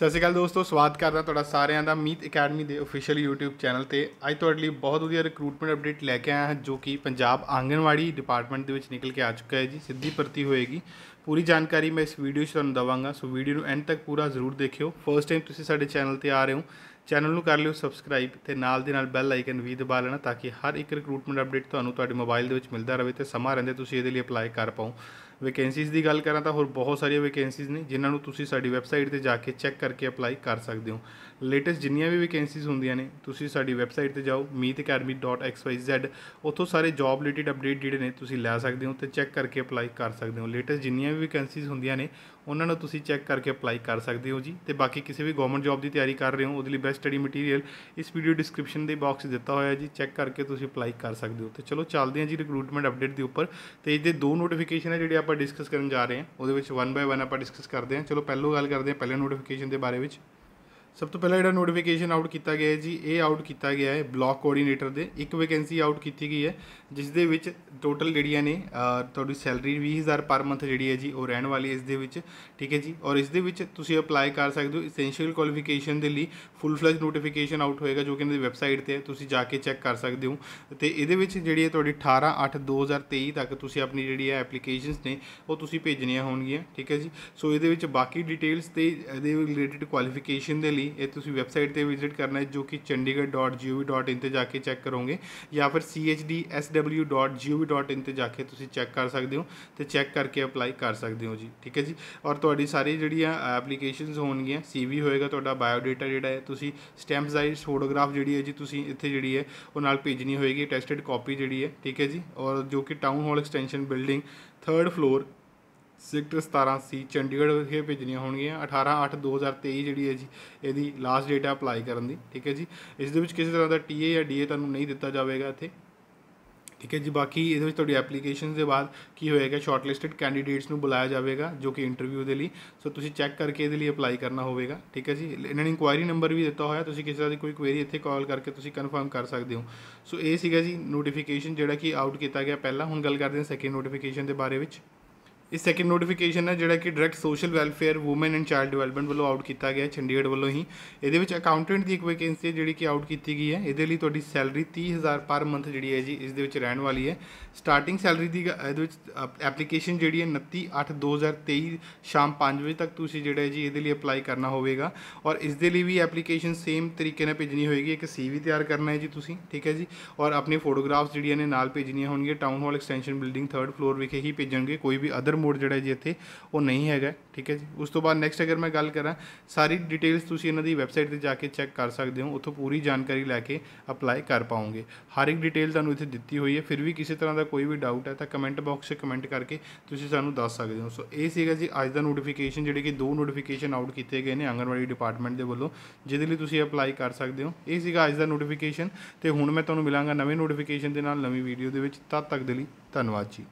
ਸਤਿ ਸ਼੍ਰੀ ਅਕਾਲ ਦੋਸਤੋ, ਸਵਾਗਤ ਕਰਦਾ ਤੁਹਾਡਾ ਸਾਰਿਆਂ ਦਾ ਮੀਤ ਅਕੈਡਮੀ ਦੇ ਅਫੀਸ਼ੀਅਲ YouTube ਚੈਨਲ ਤੇ। ਅੱਜ ਤੁਹਾਡੇ ਲਈ ਬਹੁਤ ਵਧੀਆ ਰਿਕਰੂਟਮੈਂਟ ਅਪਡੇਟ ਲੈ ਕੇ ਆਇਆ ਹਾਂ, ਜੋ ਕਿ ਪੰਜਾਬ ਆਂਗਣਵਾੜੀ ਡਿਪਾਰਟਮੈਂਟ ਦੇ ਵਿੱਚ ਨਿਕਲ ਕੇ ਆ ਚੁੱਕਾ ਹੈ ਜੀ, ਸਿੱਧੀ ਭਰਤੀ ਹੋਏਗੀ। ਪੂਰੀ ਜਾਣਕਾਰੀ ਮੈਂ ਇਸ ਵੀਡੀਓ 'ਚ ਤੁਹਾਨੂੰ ਦਵਾਂਗਾ, ਸੋ ਵੀਡੀਓ ਨੂੰ ਐਂਡ ਤੱਕ ਪੂਰਾ ਜ਼ਰੂਰ ਦੇਖਿਓ। ਫਰਸਟ ਟਾਈਮ ਤੁਸੀਂ ਸਾਡੇ ਚੈਨਲ ਤੇ ਆ ਰਹੇ ਹੋ ਚੈਨਲ ਨੂੰ ਕਰ ਲਿਓ ਸਬਸਕ੍ਰਾਈਬ ਤੇ ਨਾਲ ਦੇ ਨਾਲ ਬੈਲ ਆਈਕਨ ਵੀ ਦਬਾ ਲੈਣਾ ਤਾਂ ਕਿ ਹਰ ਇੱਕ ਰਿਕਰੂਟਮੈਂਟ ਅਪਡੇਟ ਤੁਹਾਨੂੰ ਤੁਹਾਡੇ ਮੋਬਾਈਲ ਦੇ ਵਿੱਚ ਮਿਲਦਾ ਰਹੇ ਤੇ ਸਮਾਂ ਰਹਿੰਦੇ ਤੁਸੀਂ ਇਹਦੇ ਲਈ ਅਪਲਾਈ ਕਰ ਪਾਓ। ਵੈਕੈਂਸੀਜ਼ ਦੀ ਗੱਲ ਕਰਾਂ ਤਾਂ ਹੋਰ ਬਹੁਤ ਸਾਰੀਆਂ ਵੈਕੈਂਸੀਜ਼ ਨੇ ਜਿਨ੍ਹਾਂ ਨੂੰ ਤੁਸੀਂ ਸਾਡੀ ਵੈਬਸਾਈਟ ਤੇ ਜਾ ਕੇ ਚੈੱਕ ਕਰਕੇ ਅਪਲਾਈ ਕਰ ਸਕਦੇ ਹੋ। ਲੇਟੈਸਟ ਜਿੰਨੀਆਂ ਵੀ ਵੈਕੈਂਸੀਜ਼ ਹੁੰਦੀਆਂ ਨੇ, ਤੁਸੀਂ ਸਾਡੀ ਵੈਬਸਾਈਟ ਤੇ ਜਾਓ, meetacademy.xyz ਉੱਥੋਂ ਸਾਰੇ ਜੌਬ ਰਿਲੇਟਡ ਅਪਡੇਟ ਜਿਹੜੇ ਨੇ ਤੁਸੀਂ ਲੈ ਸਕਦੇ ਹੋ ਤੇ ਚੈੱਕ ਕਰਕੇ ਅਪਲਾਈ ਕਰ ਸਕਦੇ ਹੋ। ਲੇਟੈਸਟ ਜਿੰਨੀਆਂ ਵੀ ਵੈਕੈਂਸੀਜ਼ ਹੁੰਦੀਆਂ ਨੇ, ਉਹਨਾਂ ਨੂੰ ਤੁਸੀਂ ਚੈੱਕ ਕਰਕੇ ਅਪਲਾਈ ਕਰ ਸਕਦੇ ਹੋ ਜੀ। ਤੇ ਬਾਕੀ ਕਿਸੇ ਵੀ ਗਵਰਨਮੈਂਟ ਜੌਬ ਦੀ ਤਿਆਰੀ ਕਰ ਰਹੇ ਹੋ, ਉਹਦੇ ਲਈ ਬੈਸਟ ਸਟੱਡੀ ਮਟੀਰੀਅਲ ਇਸ ਵੀਡੀਓ ਡਿਸਕ੍ਰਿਪਸ਼ਨ ਦੇ ਬਾਕਸ ਦਿੱਤਾ ਹੋਇਆ ਜੀ ਚੈੱਕ ਕਰਕੇ ਤੁਸੀਂ ਅਪਲਾਈ ਕਰ ਸਕਦੇ ਹੋ। ਤੇ ਚਲੋ ਚੱਲਦੇ ਹਾਂ ਜੀ ਰਿਕਰੂਟਮੈਂਟ ਅਪਡੇਟ ਦੇ ਉੱਪਰ। ਤੇ ਇਹਦੇ ਦੋ ਨੋਟੀਫਿਕੇਸ਼ਨ ਹੈ ਜਿਹੜੇ ਆਪਾਂ ਡਿਸਕਸ ਕਰਨ ਜਾ ਰਹੇ ਹਾਂ। ਉਹਦੇ ਵਿੱਚ ਵਨ ਬਾਏ ਵਨ ਆਪਾਂ ਡਿਸਕਸ ਕਰਦੇ ਹਾਂ। ਚਲੋ ਪਹਿਲੋਂ ਗੱਲ ਕਰਦੇ ਹਾਂ, ਪਹਿਲੇ ਨੋਟੀਫਿਕੇਸ਼ਨ ਦੇ ਬਾਰੇ ਵਿੱਚ। ਸਭ ਤੋਂ ਪਹਿਲਾਂ ਜਿਹੜਾ ਨੋਟੀਫਿਕੇਸ਼ਨ ਆਊਟ ਕੀਤਾ ਗਿਆ ਹੈ ਜੀ, ਇਹ ਆਊਟ ਕੀਤਾ ਗਿਆ ਹੈ ਬਲਾਕ ਕੋਆਰਡੀਨੇਟਰ ਦੇ। ਇੱਕ ਵੈਕੈਂਸੀ ਆਊਟ ਕੀਤੀ ਗਈ ਹੈ ਜਿਸ ਦੇ ਵਿੱਚ ਟੋਟਲ ਜਿਹੜੀਆਂ ਨੇ ਤੁਹਾਡੀ ਸੈਲਰੀ 20000 ਪਰ ਮੰਥ ਜਿਹੜੀ ਹੈ ਜੀ, ਉਹ ਰਹਿਣ ਵਾਲੀ ਇਸ ਦੇ ਵਿੱਚ। ਠੀਕ ਹੈ ਜੀ? ਔਰ ਇਸ ਦੇ ਵਿੱਚ ਤੁਸੀਂ ਅਪਲਾਈ ਕਰ ਸਕਦੇ ਹੋ ਐਸੈਂਸ਼ੀਅਲ ਕੁਆਲੀਫਿਕੇਸ਼ਨ ਦੇ ਲਈ ਫੁੱਲ ਫਲੈਜ ਨੋਟੀਫਿਕੇਸ਼ਨ ਆਊਟ ਹੋਏਗਾ, ਜੋ ਕਿ ਇਹਨਾਂ ਦੀ ਵੈਬਸਾਈਟ ਤੇ ਹੈ। ਤੁਸੀਂ ਜਾ ਕੇ ਚੈੱਕ ਕਰ ਸਕਦੇ ਹੋ। ਤੇ ਇਹਦੇ ਵਿੱਚ ਜਿਹੜੀ ਹੈ ਤੁਹਾਡੀ 18 8 2023 ਤੱਕ ਤੁਸੀਂ ਆਪਣੀ ਜਿਹੜੀ ਹੈ ਐਪਲੀਕੇਸ਼ਨਸ ਨੇ, ਉਹ ਤੁਸੀਂ ਭੇਜਣੀਆਂ ਹੋਣਗੀਆਂ। ਠੀਕ ਹੈ ਜੀ? ਸੋ ਇਹਦੇ ਵਿੱਚ ਬਾਕੀ ਡਿਟੇਲਸ ਤੇ ਇਹਦੇ ਰਿਲੇਟਡ ਕੁਆਲੀਫਿਕੇਸ਼ਨ ਦੇ ਲਈ ਇਹ ਤੁਸੀਂ ਵੈਬਸਾਈਟ ਤੇ ਵਿਜ਼ਿਟ ਕਰਨਾ ਹੈ, ਜੋ ਕਿ chandigarh.gov.in ਤੇ ਜਾ ਕੇ ਚੈੱਕ ਕਰੋਗੇ ਜਾਂ ਫਿਰ chdsw.gov.in ਤੇ ਜਾ ਕੇ ਤੁਸੀਂ ਚੈੱਕ ਕਰ ਸਕਦੇ ਹੋ ਤੇ ਚੈੱਕ ਕਰਕੇ ਅਪਲਾਈ ਕਰ ਸਕਦੇ ਹੋ ਜੀ, ਠੀਕ ਹੈ ਜੀ? ਔਰ ਤੁਹਾਡੀ ਸਾਰੀ ਜਿਹੜੀਆਂ ਐਪਲੀਕੇਸ਼ਨਸ ਹੋਣਗੀਆਂ ਸੀਵੀ ਹੋਏਗਾ ਤੁਹਾਡਾ ਬਾਇਓ ਡਾਟਾ ਜਿਹੜਾ ਹੈ, ਤੁਸੀਂ ਸਟੈਂਪ ਸਾਈਜ਼ ਫੋਟੋਗ੍ਰਾਫ ਜਿਹੜੀ ਹੈ ਜੀ, ਤੁਸੀਂ ਇੱਥੇ ਜਿਹੜੀ ਹੈ, ਉਹ ਨਾਲ ਭੇਜਣੀ ਹੋਏਗੀ ਟੈਸਟਡ ਕਾਪੀ ਜਿਹੜੀ ਹੈ, ਠੀਕ ਹੈ ਜੀ? ਔਰ ਜੋ ਕਿ town hall extension building 3rd floor sector 17 C, Chandigarh ਵਿਖੇ ਭੇਜਣੀਆਂ ਹੋਣਗੀਆਂ। 18 8 2023 ਜਿਹੜੀ ਹੈ ਜੀ, ਇਹਦੀ ਲਾਸਟ ਡੇਟ ਹੈ ਅਪਲਾਈ ਕਰਨ ਦੀ, ਠੀਕ ਹੈ ਜੀ। ਇਸ ਦੇ ਵਿੱਚ ਕਿਸੇ ਤਰ੍ਹਾਂ ਦਾ ਟੀਏ ਜਾਂ ਡੀਏ ਤੁਹਾਨੂੰ ਨਹੀਂ ਦਿੱਤਾ ਜਾਵੇਗਾ ਇੱਥੇ, ਠੀਕ ਹੈ ਜੀ। ਬਾਕੀ ਇਹਦੇ ਵਿੱਚ ਤੁਹਾਡੀ ਐਪਲੀਕੇਸ਼ਨ ਦੇ ਬਾਅਦ ਕੀ ਹੋਏਗਾ ਸ਼ਾਰਟਲਿਸਟਡ ਕੈਂਡੀਡੇਟਸ ਨੂੰ ਬੁਲਾਇਆ ਜਾਵੇਗਾ, ਜੋ ਕਿ ਇੰਟਰਵਿਊ ਦੇ ਲਈ। ਸੋ ਤੁਸੀਂ ਚੈੱਕ ਕਰਕੇ ਇਹਦੇ ਲਈ ਅਪਲਾਈ ਕਰਨਾ ਹੋਵੇਗਾ, ਠੀਕ ਹੈ ਜੀ। ਇਹਨਾਂ ਨੇ ਇਨਕੁਆਇਰੀ ਨੰਬਰ ਵੀ ਦਿੱਤਾ ਹੋਇਆ, ਤੁਸੀਂ ਕਿਸੇ ਤਰ੍ਹਾਂ ਦੀ ਕੋਈ ਕੁਐਰੀ ਇੱਥੇ ਕਾਲ ਕਰਕੇ ਤੁਸੀਂ ਕਨਫਰਮ ਕਰ ਸਕਦੇ ਹੋ। ਸੋ ਇਹ ਸੀਗਾ ਜੀ ਨੋਟੀਫਿਕੇਸ਼ਨ ਜਿਹੜਾ ਕਿ ਆਊਟ ਕੀਤਾ ਗਿਆ ਪਹਿਲਾਂ। ਹੁਣ ਗੱਲ ਕਰਦੇ ਹਾਂ ਸੈਕਿੰਡ ਨੋਟੀਫਿਕੇਸ਼ਨ ਦੇ ਬਾਰੇ ਵਿੱਚ। ਇਹ ਸੈਕਿੰਡ ਨੋਟੀਫਿਕੇਸ਼ਨ ਹੈ, ਜਿਹੜਾ ਕਿ direct social welfare women and child development ਵੱਲੋਂ ਆਊਟ ਕੀਤਾ ਗਿਆ ਚੰਡੀਗੜ੍ਹ ਵੱਲੋਂ ਹੀ। ਇਹਦੇ ਵਿੱਚ ਅਕਾਊਂਟੈਂਟ ਦੀ ਇੱਕ ਵੈਕੈਂਸੀ ਹੈ, ਜਿਹੜੀ ਕਿ ਆਊਟ ਕੀਤੀ ਗਈ ਹੈ। ਇਹਦੇ ਲਈ ਤੁਹਾਡੀ ਸੈਲਰੀ 30000 ਪਰ ਮੰਥ ਜਿਹੜੀ ਹੈ ਜੀ, ਇਸ ਦੇ ਵਿੱਚ ਰਹਿਣ ਵਾਲੀ ਹੈ। ਸਟਾਰਟਿੰਗ ਸੈਲਰੀ ਦੀ ਇਹਦੇ ਵਿੱਚ ਐਪਲੀਕੇਸ਼ਨ ਜਿਹੜੀ ਹੈ 29 8 2023 ਸ਼ਾਮ 5 ਵਜੇ ਤੱਕ ਤੁਸੀਂ ਜਿਹੜਾ ਹੈ ਜੀ, ਇਹਦੇ ਲਈ ਅਪਲਾਈ ਕਰਨਾ ਹੋਵੇਗਾ। ਔਰ ਇਸ ਦੇ ਲਈ ਵੀ ਐਪਲੀਕੇਸ਼ਨ ਸੇਮ ਤਰੀਕੇ ਨਾਲ ਭੇਜਣੀ ਹੋਏਗੀ। ਇੱਕ ਸੀਵੀ ਤਿਆਰ ਕਰਨਾ ਹੈ ਜੀ ਤੁਸੀਂ, ਠੀਕ ਹੈ ਜੀ? ਔਰ ਆਪਣੀ ਫੋਟੋਗ੍ਰਾਫਸ ਜਿਹੜੀਆਂ ਨੇ ਨਾਲ ਭੇਜਣੀਆਂ ਹੋਣਗੀਆਂ। Town hall extension building 3rd floor ਵਿਖੇ ਹੀ ਭੇਜਣਗੇ। ਕੋਈ ਵੀ ਅਦਰ ਮੋਡ ਜਿਹੜਾ ਜੀ ਇੱਥੇ, ਉਹ ਨਹੀਂ ਹੈਗਾ, ਠੀਕ ਹੈ ਜੀ? ਉਸ ਤੋਂ ਬਾਅਦ ਨੈਕਸਟ ਅਗਰ ਮੈਂ ਗੱਲ ਕਰਾਂ, ਸਾਰੀ ਡਿਟੇਲਸ ਤੁਸੀਂ ਇਹਨਾਂ ਦੀ ਵੈਬਸਾਈਟ ਤੇ ਜਾ ਕੇ ਚੈੱਕ ਕਰ ਸਕਦੇ ਹੋ, ਉੱਥੋਂ ਪੂਰੀ ਜਾਣਕਾਰੀ ਲੈ ਕੇ ਅਪਲਾਈ ਕਰ ਪਾਓਗੇ। ਹਰ ਇੱਕ ਡਿਟੇਲ ਤੁਹਾਨੂੰ ਇੱਥੇ ਦਿੱਤੀ ਹੋਈ ਹੈ, ਫਿਰ ਵੀ ਕਿਸੇ ਤਰ੍ਹਾਂ ਦਾ ਕੋਈ ਵੀ ਡਾਊਟ ਹੈ ਤਾਂ ਕਮੈਂਟ ਬਾਕਸ 'ਚ ਕਮੈਂਟ ਕਰਕੇ ਤੁਸੀਂ ਸਾਨੂੰ ਦੱਸ ਸਕਦੇ ਹੋ। ਸੋ ਇਹ ਸੀਗਾ ਜੀ ਅੱਜ ਦਾ ਨੋਟੀਫਿਕੇਸ਼ਨ ਜਿਹੜੇ ਕਿ ਦੋ ਨੋਟੀਫਿਕੇਸ਼ਨ ਆਊਟ ਕੀਤੇ ਗਏ ਨੇ ਆਂਗਨਵਾੜੀ ਡਿਪਾਰਟਮੈਂਟ ਦੇ ਵੱਲੋਂ, ਜਿਹਦੇ ਲਈ ਤੁਸੀਂ ਅਪਲਾਈ ਕਰ ਸਕਦੇ ਹੋ। ਇਹ ਸੀਗਾ ਅੱਜ ਦਾ ਨੋਟੀਫਿਕੇਸ਼ਨ ਤੇ ਹੁਣ ਮੈਂ ਤੁਹਾਨੂੰ ਮਿਲਾਂਗਾ ਨਵੇਂ ਨੋਟੀਫਿਕੇਸ਼ਨ ਦੇ ਨਾਲ ਨਵੀਂ ਵੀਡੀਓ ਦੇ ਵਿੱਚ। ਤਦ ਤੱਕ ਦੇ ਲਈ ਧੰਨਵਾਦ ਜੀ।